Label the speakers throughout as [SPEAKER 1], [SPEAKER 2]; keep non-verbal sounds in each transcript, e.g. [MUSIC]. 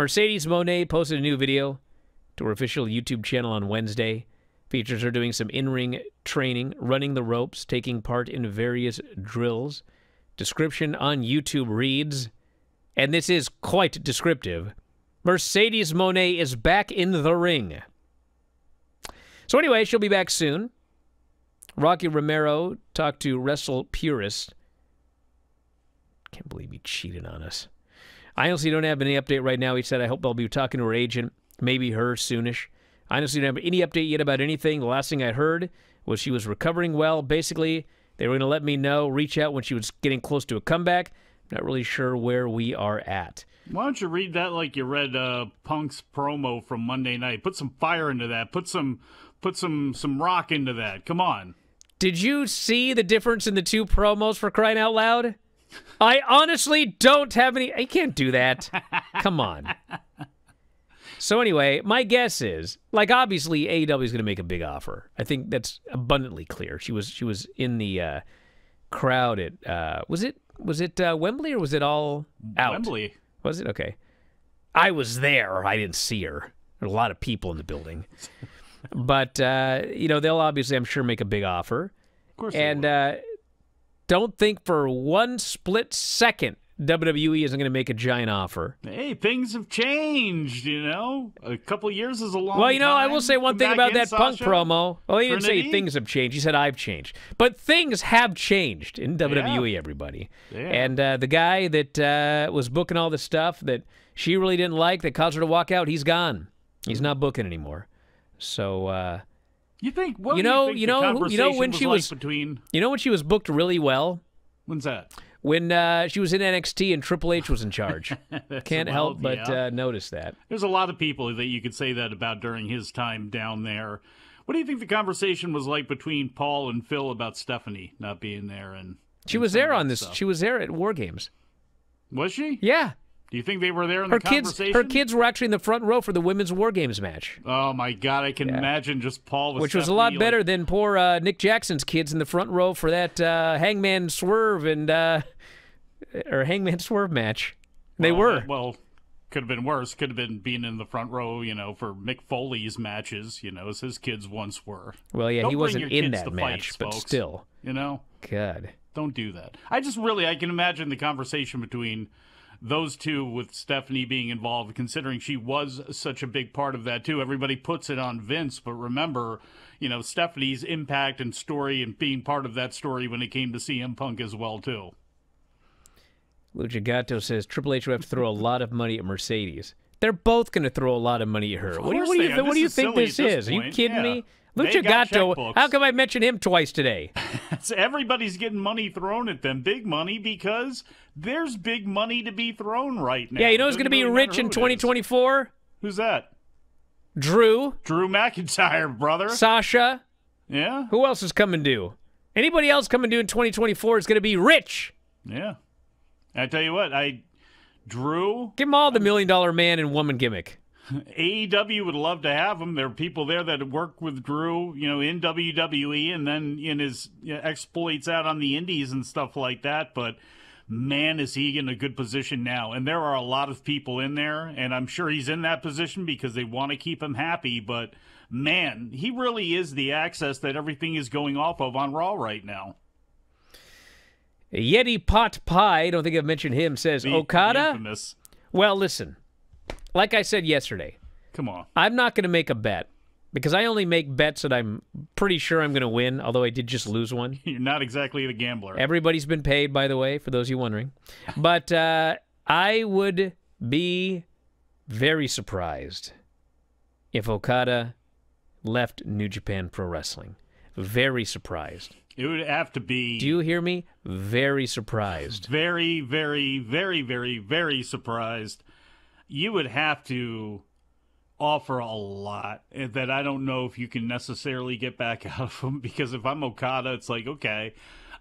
[SPEAKER 1] Mercedes Mone posted a new video to her official YouTube channel on Wednesday. Features her doing some in ring training, running the ropes, taking part in various drills. Description on YouTube reads, and this is quite descriptive Mercedes Mone is back in the ring. So, anyway, she'll be back soon. Rocky Romero talked to Wrestle Purist. Can't believe he cheated on us. I honestly don't have any update right now. He said, I hope I'll be talking to her agent, maybe her soonish. I honestly don't have any update yet about anything. The last thing I heard was she was recovering well. Basically, they were going to let me know, reach out when she was getting close to a comeback. Not really sure where we are at.
[SPEAKER 2] Why don't you read that like you read uh, Punk's promo from Monday night? Put some fire into that. Put some put some some rock into that. Come on.
[SPEAKER 1] Did you see the difference in the two promos for crying out loud? I honestly don't have any. I can't do that. Come on. So anyway, my guess is, like, obviously AEW is going to make a big offer. I think that's abundantly clear. She was she was in the uh, crowd at uh, was it was it uh, Wembley or was it all out?
[SPEAKER 2] Wembley.
[SPEAKER 1] Was it okay? I was there. I didn't see her. There were a lot of people in the building, [LAUGHS] but uh, you know they'll obviously, I'm sure, make a big offer.
[SPEAKER 2] Of course.
[SPEAKER 1] And uh, don't think for one split second WWE isn't going to make a giant offer.
[SPEAKER 2] hey, things have changed. You know, a couple years is a long. Time.
[SPEAKER 1] Well, you know, I will say one
[SPEAKER 2] Come
[SPEAKER 1] thing about
[SPEAKER 2] in,
[SPEAKER 1] that Punk promo. Well, he didn't say things have changed. He said I've changed. But things have changed in WWE, everybody.
[SPEAKER 2] Yeah.
[SPEAKER 1] And uh, the guy that uh, was booking all the stuff that she really didn't like, that caused her to walk out, he's gone. He's not booking anymore. So, uh,
[SPEAKER 2] You think? What
[SPEAKER 1] You know-
[SPEAKER 2] think
[SPEAKER 1] you know who- you know when she
[SPEAKER 2] like
[SPEAKER 1] was-
[SPEAKER 2] between.
[SPEAKER 1] you know when she was booked really well?
[SPEAKER 2] When's that?
[SPEAKER 1] When uh, she was in NXT and Triple H was in charge. [LAUGHS] Can't help but
[SPEAKER 2] yeah.
[SPEAKER 1] uh, notice that.
[SPEAKER 2] There's a lot of people that you could say that about during his time down there. What do you think the conversation was like between Paul and Phil about Stephanie not being there? And
[SPEAKER 1] She
[SPEAKER 2] and
[SPEAKER 1] was there on this.
[SPEAKER 2] stuff?
[SPEAKER 1] She was there at War Games.
[SPEAKER 2] was she?
[SPEAKER 1] Yeah.
[SPEAKER 2] Do you think they were there in
[SPEAKER 1] Her
[SPEAKER 2] the
[SPEAKER 1] kids,
[SPEAKER 2] conversation?
[SPEAKER 1] her kids were actually in the front row for the women's War Games match.
[SPEAKER 2] Oh my God! I can imagine just Paul,
[SPEAKER 1] which was a lot
[SPEAKER 2] Stephanie,
[SPEAKER 1] better
[SPEAKER 2] like,
[SPEAKER 1] than poor uh, Nick Jackson's kids in the front row for that uh, Hangman Swerve and uh, [LAUGHS] or Hangman Swerve match. They
[SPEAKER 2] well,
[SPEAKER 1] were.
[SPEAKER 2] well, could have been worse. Could have been being in the front row, you know, for Mick Foley's matches, you know, as his kids once were.
[SPEAKER 1] Well, yeah,
[SPEAKER 2] Don't
[SPEAKER 1] he wasn't in that match,
[SPEAKER 2] fights,
[SPEAKER 1] but
[SPEAKER 2] folks.
[SPEAKER 1] still,
[SPEAKER 2] You know,
[SPEAKER 1] God.
[SPEAKER 2] don't do that. I just really, I can imagine the conversation between those two with Stephanie being involved, considering she was such a big part of that too. Everybody puts it on Vince, but remember, you know, Stephanie's impact and story and being part of that story when it came to CM Punk as well too.
[SPEAKER 1] Lucha Gato says Triple H would have to throw a lot of money at Mercedes. They're both going to throw a lot of money at her. What do you, what do you, what do you think this
[SPEAKER 2] this
[SPEAKER 1] is? Are you kidding
[SPEAKER 2] Yeah.
[SPEAKER 1] me?
[SPEAKER 2] They
[SPEAKER 1] Lucha
[SPEAKER 2] got
[SPEAKER 1] Gato.
[SPEAKER 2] checkbooks.
[SPEAKER 1] How come I mentioned him twice today? [LAUGHS]
[SPEAKER 2] So everybody's getting money thrown at them, big money, because there's big money to be thrown right now.
[SPEAKER 1] yeah, you know who's going to
[SPEAKER 2] Doesn't
[SPEAKER 1] be
[SPEAKER 2] really
[SPEAKER 1] rich in
[SPEAKER 2] who it is.
[SPEAKER 1] 2024?
[SPEAKER 2] Who's that?
[SPEAKER 1] Drew,
[SPEAKER 2] Drew McIntyre, brother.
[SPEAKER 1] Sasha.
[SPEAKER 2] Yeah,
[SPEAKER 1] Who else is coming due? Anybody else coming due in 2024 is going to be rich.
[SPEAKER 2] yeah. I tell you what, I Drew
[SPEAKER 1] Give them all the million dollar man and woman gimmick.
[SPEAKER 2] AEW would love to have him. There are people there that work with Drew, you know, in WWE, and then in his exploits out on the Indies and stuff like that. But man, is he in a good position now? And there are a lot of people in there, and I'm sure he's in that position because they want to keep him happy. But man, he really is the access that everything is going off of on Raw right now.
[SPEAKER 1] Yeti Pot Pie, I don't think I've mentioned him, says
[SPEAKER 2] The- the
[SPEAKER 1] Okada.
[SPEAKER 2] infamous.
[SPEAKER 1] Well, listen, like I said yesterday,
[SPEAKER 2] Come on.
[SPEAKER 1] I'm not going to make a bet because I only make bets that I'm pretty sure I'm going to win, although I did just lose one. [LAUGHS]
[SPEAKER 2] You're not exactly the gambler.
[SPEAKER 1] Everybody's been paid, by the way, for those of you wondering. But uh, I would be very surprised if Okada left New Japan Pro Wrestling. Very surprised.
[SPEAKER 2] It would have to be.
[SPEAKER 1] Do you hear me? Very surprised.
[SPEAKER 2] very, very, very, very, very surprised. You would have to offer a lot that I don't know if you can necessarily get back [LAUGHS] out of them. Because if I'm Okada, it's like, okay,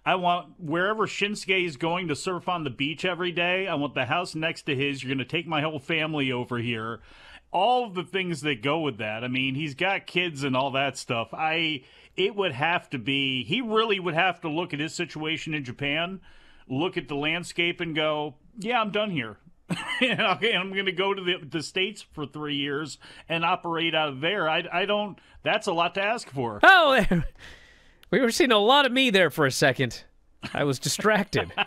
[SPEAKER 2] I want wherever Shinsuke is going to surf on the beach every day, I want the house next to his. You're going to take my whole family over here. All the things that go with that. I mean, he's got kids and all that stuff. I it would have to be he really would have to look at his situation in Japan, look at the landscape and go, "Yeah, I'm done here." [LAUGHS] and I'm going to go to the, the states for three years and operate out of there. I, I don't. That's a lot to ask for.
[SPEAKER 1] Oh, [LAUGHS] we were seeing a lot of me there for a second. I was distracted. [LAUGHS]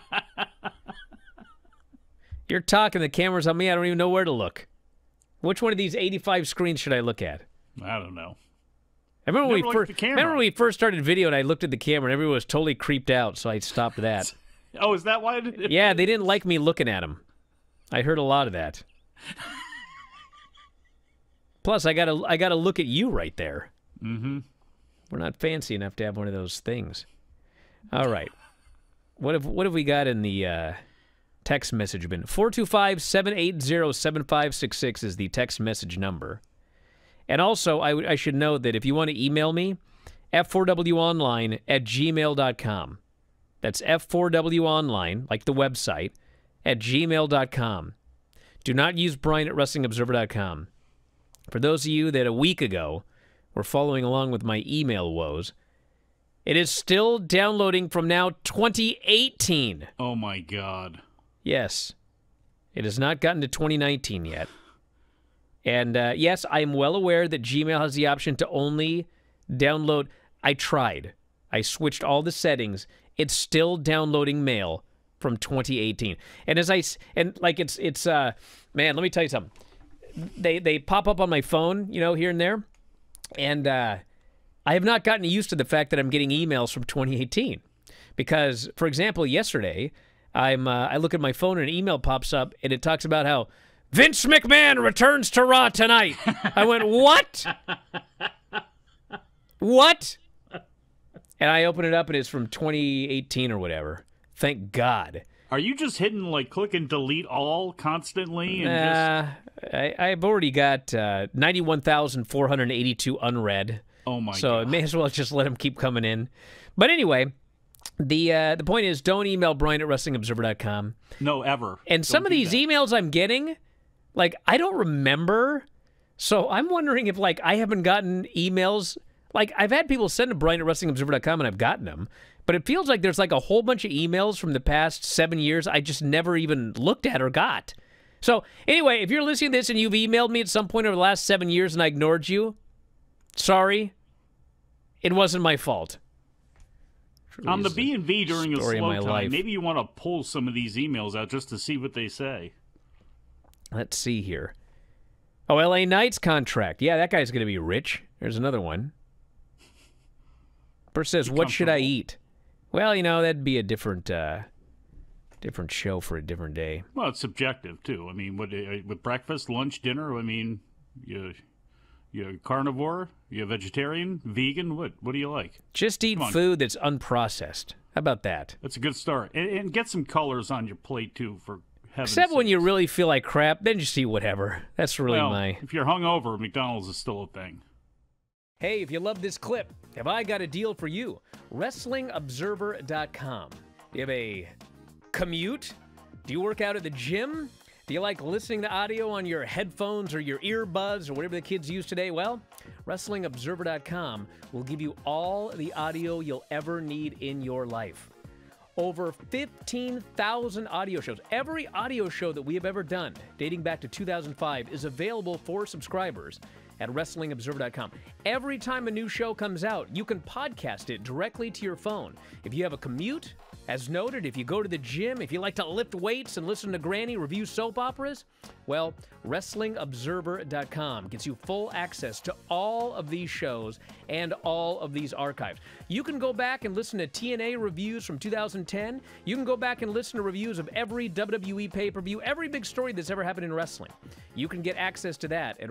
[SPEAKER 1] You're talking. The camera's on me. I don't even know where to look. Which one of these 85 screens should I look at?
[SPEAKER 2] I don't know.
[SPEAKER 1] I remember
[SPEAKER 2] Never
[SPEAKER 1] we first remember when we first started video and I looked at the camera and everyone was totally creeped out, so I stopped that.
[SPEAKER 2] Oh, is that why?
[SPEAKER 1] Yeah, they didn't like me looking at them. I heard a lot of that. Plus, I gotta I gotta look at you right there.
[SPEAKER 2] Mm-hmm.
[SPEAKER 1] We're not fancy enough to have one of those things. All right. What have what have we got in the uh, text message bin? 425-780-7566 is the text message number. And also, I, I should note that if you want to email me, f4wonline at gmail.com. That's f4wonline, like the website, at gmail.com. Do not use Bryan at WrestlingObserver.com. For those of you that a week ago were following along with my email woes, it is still downloading from now 2018.
[SPEAKER 2] Oh my God.
[SPEAKER 1] Yes. It has not gotten to 2019 yet. And uh, yes, I am well aware that Gmail has the option to only download. I tried. I switched all the settings. It's still downloading mail from 2018. And as I and like it's it's uh man, let me tell you something. They they pop up on my phone, you know, here and there. And uh I have not gotten used to the fact that I'm getting emails from 2018. Because, for example, yesterday, I'm uh, I look at my phone and an email pops up and it talks about how Vince McMahon returns to Raw tonight. I went, what? what? And I open it up and it's from 2018 or whatever. Thank God.
[SPEAKER 2] Are you just hitting like click and delete all constantly? And just,
[SPEAKER 1] Uh, I, I've already got uh, 91,482 unread.
[SPEAKER 2] oh my
[SPEAKER 1] so
[SPEAKER 2] God.
[SPEAKER 1] I may as well just let them keep coming in. But anyway, the uh, the point is don't email Bryan at WrestlingObserver.com.
[SPEAKER 2] no, ever.
[SPEAKER 1] And some
[SPEAKER 2] Don't
[SPEAKER 1] of these
[SPEAKER 2] that.
[SPEAKER 1] emails I'm getting, like, I don't remember. So I'm wondering if, like, I haven't gotten emails. Like, I've had people send to Bryan at WrestlingObserver.com and I've gotten them. But it feels like there's, like, a whole bunch of emails from the past seven years I just never even looked at or got. So, anyway, if you're listening to this and you've emailed me at some point over the last seven years and I ignored you, sorry. It wasn't my fault.
[SPEAKER 2] on um,
[SPEAKER 1] the
[SPEAKER 2] B and V during a
[SPEAKER 1] story
[SPEAKER 2] slow time.
[SPEAKER 1] life.
[SPEAKER 2] Maybe you want to pull some of these emails out just to see what they say.
[SPEAKER 1] Let's see here. Oh, LA Knights contract. Yeah, that guy's going to be rich. There's another one. Bert says, "What should I eat?" Well, you know, that'd be a different uh different show for a different day.
[SPEAKER 2] Well, it's subjective too. I mean, what uh, with breakfast, lunch, dinner? I mean, you you carnivore, you vegetarian, vegan. What what do you like?
[SPEAKER 1] Just eat food that's unprocessed. How about that?
[SPEAKER 2] That's a good start, and, and get some colors on your plate too. For
[SPEAKER 1] Except when you really feel like crap, then just eat whatever. That's really
[SPEAKER 2] well,
[SPEAKER 1] my
[SPEAKER 2] if you're hungover, McDonald's is still a thing.
[SPEAKER 1] Hey, if you love this clip, have I got a deal for you? WrestlingObserver.com. Do you have a commute? Do you work out at the gym? Do you like listening to audio on your headphones or your earbuds or whatever the kids use today? Well, WrestlingObserver.com will give you all the audio you'll ever need in your life over 15,000 audio shows. Every audio show that we have ever done, dating back to 2005, is available for subscribers at WrestlingObserver.com. Every time a new show comes out, you can podcast it directly to your phone. If you have a commute, as noted, if you go to the gym, if you like to lift weights and listen to Granny review soap operas, well, WrestlingObserver.com gets you full access to all of these shows and all of these archives. You can go back and listen to TNA reviews from 2010. You can go back and listen to reviews of every WWE pay per view, every big story that's ever happened in wrestling. You can get access to that at